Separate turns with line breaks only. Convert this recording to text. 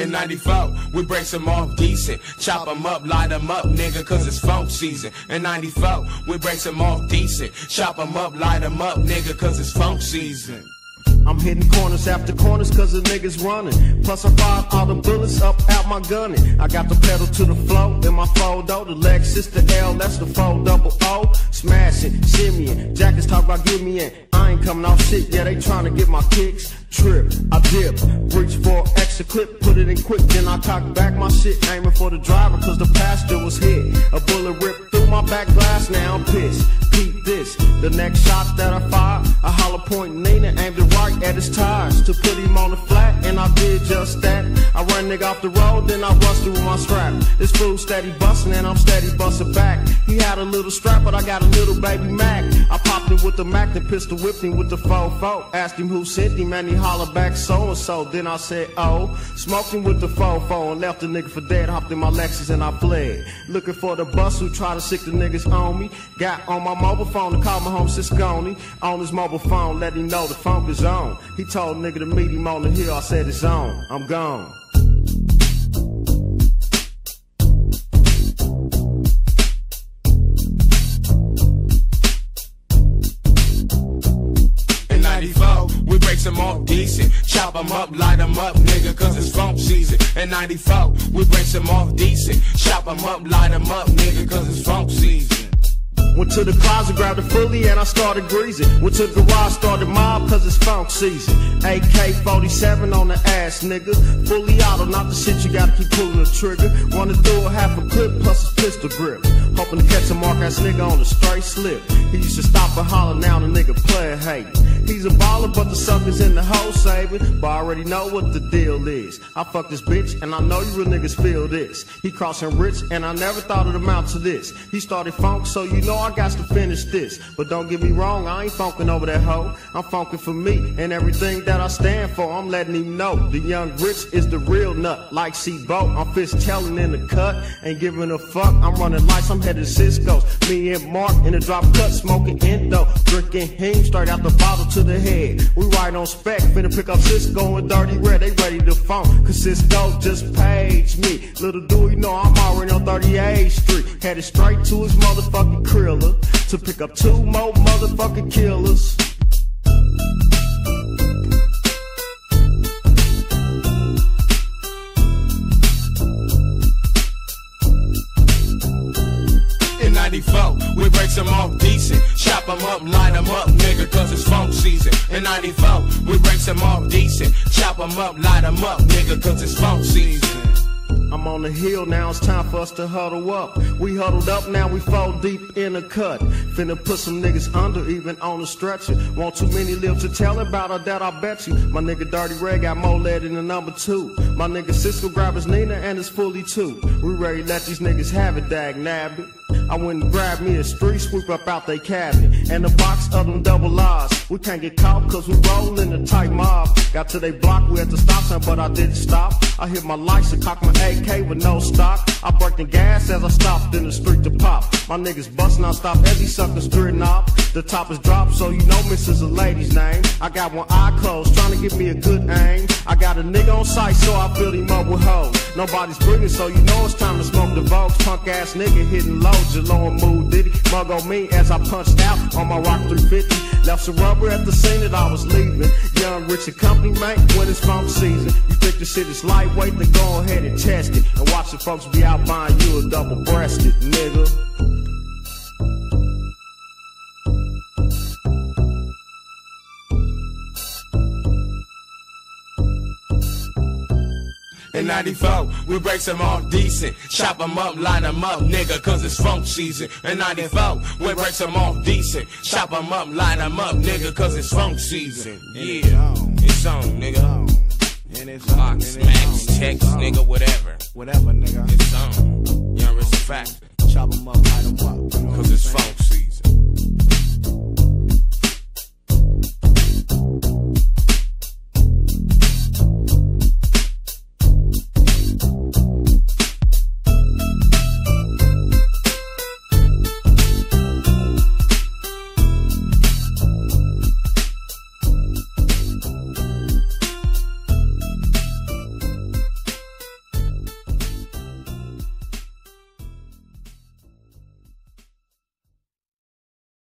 In 94, we break some off decent. Chop 'em up, light 'em up, nigga, cause it's funk season. In 94, we break some off decent. Chop 'em up, light 'em up, nigga, cause it's funk season.
I'm hitting corners after corners cause the niggas running. Plus I fired all the bullets up out my gunning. I got the pedal to the flow in my photo. The Lexus, the L, that's the 4 double O. Smashing, shimmy Jackets talk about give me in. I ain't coming off shit, yeah, they trying to get my kicks. Trip, I dip, reach for extra clip, put it in quick, then I cock back my shit, aiming for the driver, cause the passenger was hit. A bullet ripped through my back glass, now I'm pissed. Peep this, the next shot that I fire, point Nina, aimed it right at his tires to put him on the flat, and I did just that. I run nigga off the road, then I bust through my strap. This fool steady bustin', and I'm steady bustin' back. He had a little strap, but I got a little baby Mac. I popped him with the Mac, then pistol whipped him with the 4-4. Asked him who sent him, and he holler back so and so. Then I said, oh, smoking with the 4-4 and left the nigga for dead. Hopped in my Lexus and I fled. Looking for the bus who tried to sick the niggas on me. Got on my mobile phone to call my home Sisconi. On his mobile phone, let him know the funk is on. He told nigga to meet him on the hill. I said it's on. I'm gone.
In 94, we break some off decent. Chop 'em up, light 'em up, nigga, cause it's funk season. In 94, we break some off decent. Chop 'em up, light 'em up, nigga, cause it's funk season.
Went to the closet, grabbed a fully, and I started greasing. Went to the garage, started mob, cause it's funk season. AK 47 on the ass, nigga. Fully auto, not the shit you gotta keep pulling the trigger. Wanna do a half a clip plus a pistol grip. Hoping to catch a mark ass nigga on a straight slip. He used to stop and holler, now the nigga player hate. He's a baller, but the suckers in the hole saving. But I already know what the deal is. I fuck this bitch, and I know you real niggas feel this. He crossing rich, and I never thought it'd amount to this. He started funk, so you know I got to finish this. But don't get me wrong, I ain't funkin' over that hoe. I'm funkin' for me and everything that I stand for. I'm letting him know the young rich is the real nut. Like C-Bo, I'm fist telling in the cut. Ain't giving a fuck, I'm running lights, I'm headed Cisco's. Me and Mark in the drop cut, smoking Indo. Drinking him, straight out the bottle to the head. We ride on spec, finna pick up Cisco and Dirty Red. They ready to phone, cause Cisco just paged me. Little do you know I'm already on 38th Street. Headed straight to his motherfucking Kriller to pick up two more motherfucking killers.
In 94, we break some off decent. Chop 'em up, light 'em up, nigga, cause it's funk season. In 94, we break some off decent. Chop 'em up, light 'em up, nigga, cause it's funk season.
I'm on the hill now, it's time for us to huddle up. We huddled up, now we fall deep in the cut. Finna put some niggas under, even on the stretcher. Want too many live to tell about her, that I bet you. My nigga Dirty Red got more lead in the number two. My nigga Cisco grab his Nina and it's fully two. We ready let these niggas have it, dag nabbit. I went and grabbed me a street sweep up out they cabinet. And a box of them double R's. We can't get caught cause we roll in a tight mob. Got to they block, we had to stop sign, but I didn't stop. I hit my lights and cocked my AK with no stock. I burnt the gas as I stopped in the street to pop. My niggas bustin' I stop as these suckers gritting up. The top is dropped, so you know is a lady's name. I got one eye closed, trying to give me a good aim. I got a nigga on sight, so I filled him up with hoes. Nobody's breathing, so you know it's time to smoke the Vogues. Punk ass nigga hitting low, Jalone mood diddy. Mug on me as I punched out on my Rock 350. Left some rubber at the scene that I was leaving. Young, rich and company, mate, when it's funk season. You think the shit is lightweight, then go ahead and test it. And watch the folks be out buying you a double breasted, nigga.
In 94, we break some off decent. Chop 'em up, line 'em up, nigga, cause it's funk season. In 94, we break some off decent. Chop 'em up, line 'em up, nigga, cause it's funk season. Yeah, it's on, nigga.
And it's
text, nigga, whatever.
Whatever, nigga.
It's on. Young respect,
Chop 'em up, light 'em up. You know what
cause it's funk season.